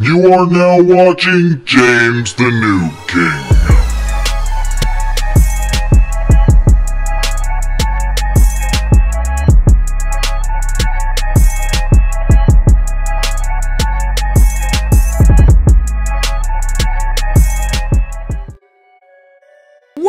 You are now watching James the Noob King.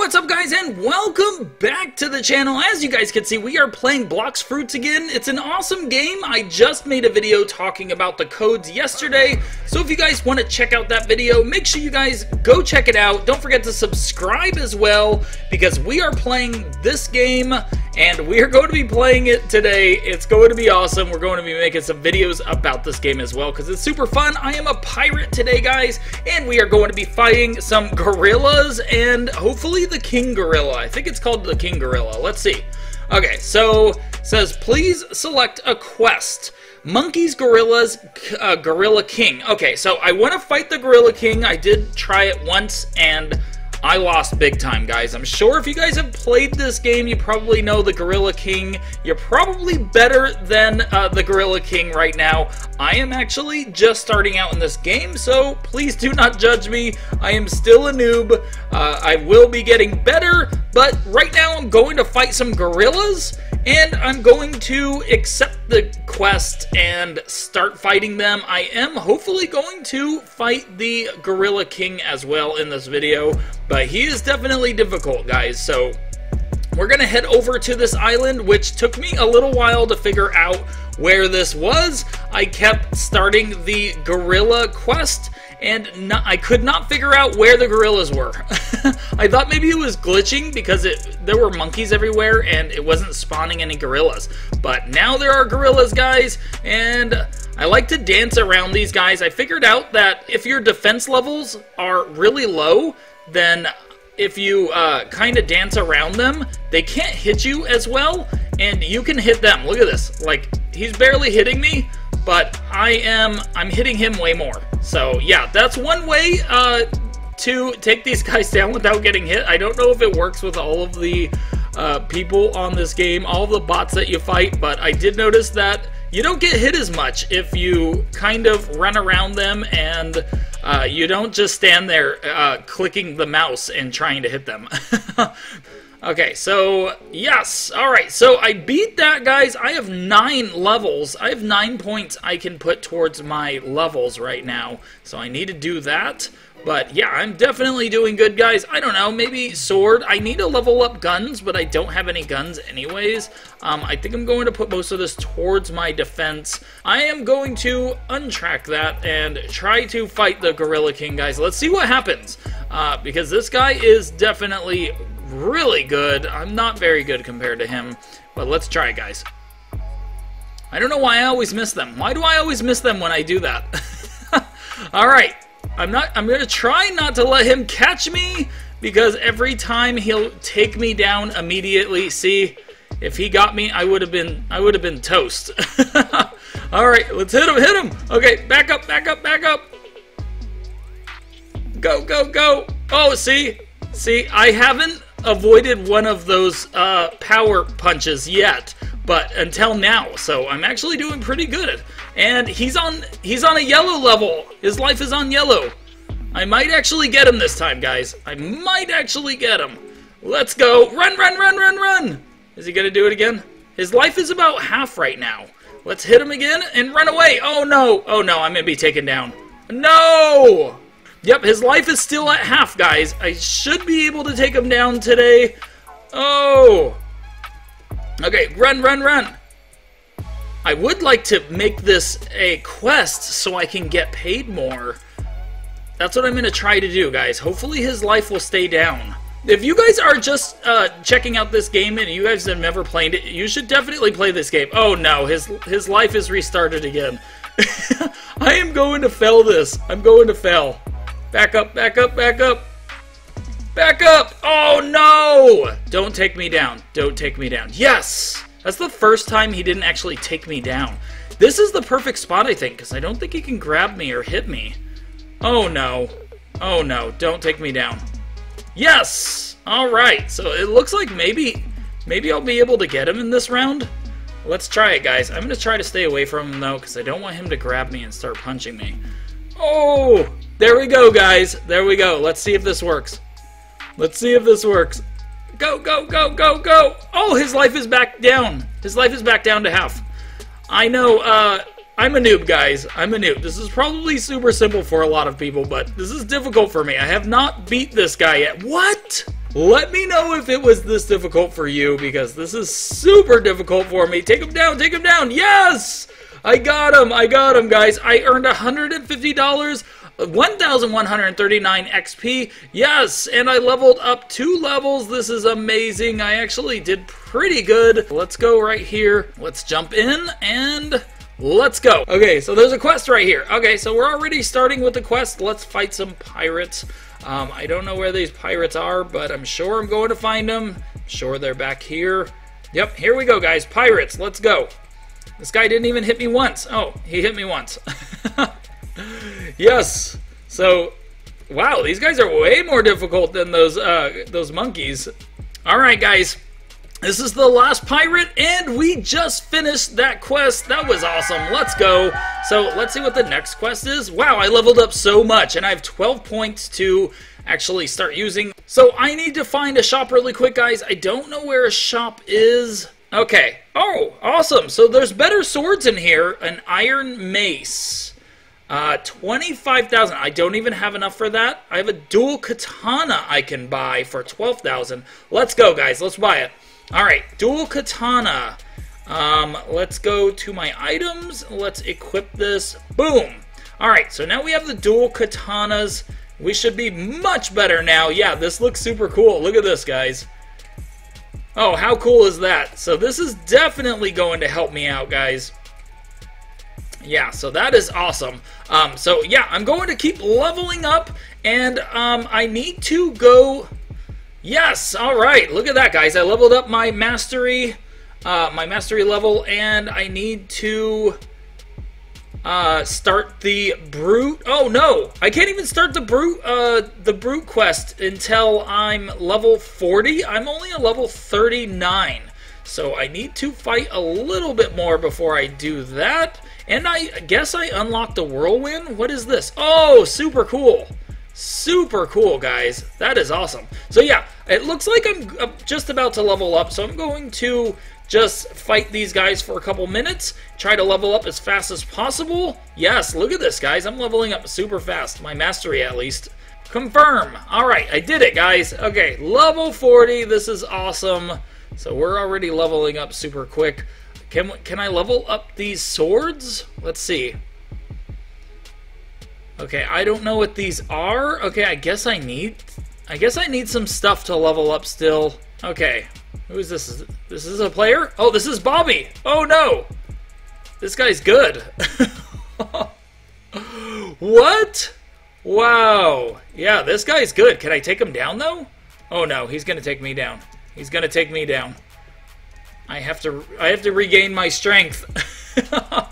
What's up guys and welcome back to the channel. As you guys can see, we are playing Blox Fruits again. It's an awesome game. I just made a video talking about the codes yesterday. So if you guys want to check out that video, make sure you guys go check it out. Don't forget to subscribe as well because we are playing this game and we are going to be playing it today. It's going to be awesome. We're going to be making some videos about this game as well because it's super fun. I am a pirate today, guys, and we are going to be fighting some gorillas and hopefully the king gorilla. I think it's called the king gorilla. Let's see. Okay, so says please select a quest. Monkeys, Gorillas, uh, Gorilla King. Okay, so I want to fight the Gorilla King. I did try it once, and I lost big time, guys. I'm sure if you guys have played this game, you probably know the Gorilla King. You're probably better than uh, the Gorilla King right now. I am actually just starting out in this game, so please do not judge me. I am still a noob. Uh, I will be getting better, but right now I'm going to fight some gorillas, and I'm going to accept the quest and start fighting them. I am hopefully going to fight the Gorilla King as well in this video, but he is definitely difficult, guys, so we're going to head over to this island, which took me a little while to figure out where this was. I kept starting the gorilla quest, and I could not figure out where the gorillas were. I thought maybe it was glitching because it there were monkeys everywhere and it wasn't spawning any gorillas. But now there are gorillas, guys, and I like to dance around these guys. I figured out that if your defense levels are really low, then if you uh, kind of dance around them, they can't hit you as well, and you can hit them. Look at this. Like, he's barely hitting me, but I am, I'm hitting him way more. So, yeah, that's one way uh, to take these guys down without getting hit. I don't know if it works with all of the uh, people on this game, all the bots that you fight, but I did notice that you don't get hit as much if you kind of run around them and uh, you don't just stand there uh, clicking the mouse and trying to hit them. okay, so yes, all right. So I beat that, guys. I have nine levels. I have nine points I can put towards my levels right now. So I need to do that. But yeah, I'm definitely doing good, guys. I don't know, maybe sword. I need to level up guns, but I don't have any guns anyways. Um, I think I'm going to put most of this towards my defense. I am going to untrack that and try to fight the Gorilla King, guys. Let's see what happens. Uh, because this guy is definitely really good. I'm not very good compared to him, but let's try guys. I don't know why I always miss them. Why do I always miss them when I do that? All right. I'm not I'm gonna try not to let him catch me because every time he'll take me down immediately. See, if he got me, I would have been I would have been toast. All right, let's hit him, hit him. Okay, back up, back up, back up. Go, go, go. Oh, see, see, I haven't avoided one of those uh, power punches yet, but until now, so I'm actually doing pretty good. And he's on he's on a yellow level. His life is on yellow. I might actually get him this time, guys. I might actually get him. Let's go. Run, run, run, run, run. Is he going to do it again? His life is about half right now. Let's hit him again and run away. Oh, no. Oh, no. I'm going to be taken down. No! Yep, his life is still at half, guys. I should be able to take him down today. Oh! Okay, run, run, run. I would like to make this a quest so I can get paid more. That's what I'm going to try to do, guys. Hopefully his life will stay down. If you guys are just uh, checking out this game and you guys have never played it, you should definitely play this game. Oh no, his his life is restarted again. I am going to fail this. I'm going to fail. Back up, back up, back up. Back up! Oh no! Don't take me down. Don't take me down. Yes! That's the first time he didn't actually take me down. This is the perfect spot, I think, because I don't think he can grab me or hit me. Oh no. Oh no, don't take me down. Yes! Alright, so it looks like maybe maybe I'll be able to get him in this round. Let's try it, guys. I'm going to try to stay away from him, though, because I don't want him to grab me and start punching me. Oh, there we go, guys. There we go. Let's see if this works. Let's see if this works. Go, go, go, go, go. Oh, his life is back down. His life is back down to half. I know, uh, I'm a noob, guys. I'm a noob. This is probably super simple for a lot of people, but this is difficult for me. I have not beat this guy yet. What? Let me know if it was this difficult for you, because this is super difficult for me. Take him down, take him down. Yes! I got him, I got him, guys. I earned $150 1139 XP. Yes, and I leveled up two levels. This is amazing. I actually did pretty good. Let's go right here. Let's jump in and let's go. Okay, so there's a quest right here. Okay, so we're already starting with the quest. Let's fight some pirates. Um, I don't know where these pirates are, but I'm sure I'm going to find them. I'm sure they're back here. Yep, here we go, guys. Pirates, let's go. This guy didn't even hit me once. Oh, he hit me once. yes. So, wow, these guys are way more difficult than those uh, those monkeys. All right, guys. This is the last pirate, and we just finished that quest. That was awesome. Let's go. So let's see what the next quest is. Wow, I leveled up so much, and I have 12 points to actually start using. So I need to find a shop really quick, guys. I don't know where a shop is. Okay. Oh, awesome. So there's better swords in here. An iron mace. Uh, 25,000. I don't even have enough for that. I have a dual katana I can buy for 12,000. Let's go, guys. Let's buy it. All right, dual katana. Um, let's go to my items. Let's equip this. Boom. All right, so now we have the dual katanas. We should be much better now. Yeah, this looks super cool. Look at this, guys. Oh, how cool is that? So this is definitely going to help me out, guys. Yeah, so that is awesome. Um, so yeah, I'm going to keep leveling up, and um, I need to go Yes, all right. Look at that, guys. I leveled up my mastery, uh, my mastery level, and I need to uh, start the brute. Oh no, I can't even start the brute, uh, the brute quest until I'm level 40. I'm only a level 39, so I need to fight a little bit more before I do that. And I guess I unlocked the whirlwind. What is this? Oh, super cool. Super cool, guys. That is awesome. So yeah, it looks like I'm just about to level up, so I'm going to just fight these guys for a couple minutes, try to level up as fast as possible. Yes, look at this, guys. I'm leveling up super fast. My mastery, at least. Confirm. All right, I did it, guys. Okay, level 40. This is awesome. So we're already leveling up super quick. Can, can I level up these swords? Let's see. Okay, I don't know what these are. Okay, I guess I need... I guess I need some stuff to level up still. Okay, who is this? This is a player? Oh, this is Bobby! Oh no! This guy's good. what? Wow. Yeah, this guy's good. Can I take him down, though? Oh no, he's gonna take me down. He's gonna take me down. I have to I have to regain my strength.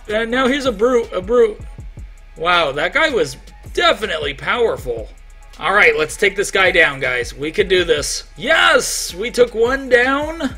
and now here's a brute, a brute. Wow, that guy was definitely powerful. All right, let's take this guy down, guys. We can do this. Yes! We took one down.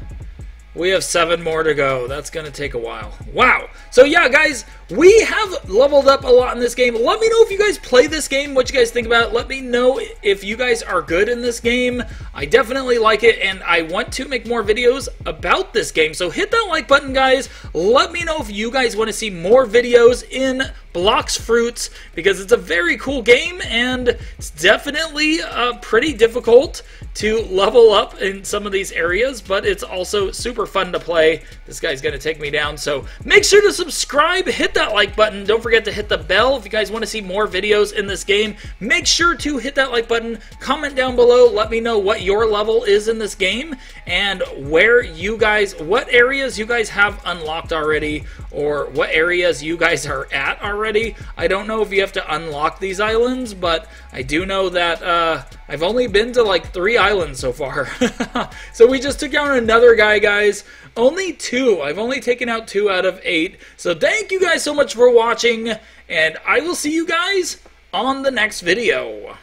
We have seven more to go. That's going to take a while. Wow. So yeah, guys, we have leveled up a lot in this game. Let me know if you guys play this game, what you guys think about it. Let me know if you guys are good in this game. I definitely like it, and I want to make more videos about this game. So hit that like button, guys. Let me know if you guys want to see more videos in Blox Fruits, because it's a very cool game, and it's definitely uh, pretty difficult to level up in some of these areas, but it's also super fun to play. This guy's going to take me down, so make sure to subscribe, hit that like button. Don't forget to hit the bell if you guys want to see more videos in this game. Make sure to hit that like button, comment down below, let me know what your level is in this game, and where you guys, what areas you guys have unlocked already, or what areas you guys are at already. I don't know if you have to unlock these islands, but I do know that uh, I've only been to like three islands so far. so we just took down another guy, guys. Only two. I've only taken out two out of eight. So thank you so much for watching, and I will see you guys on the next video.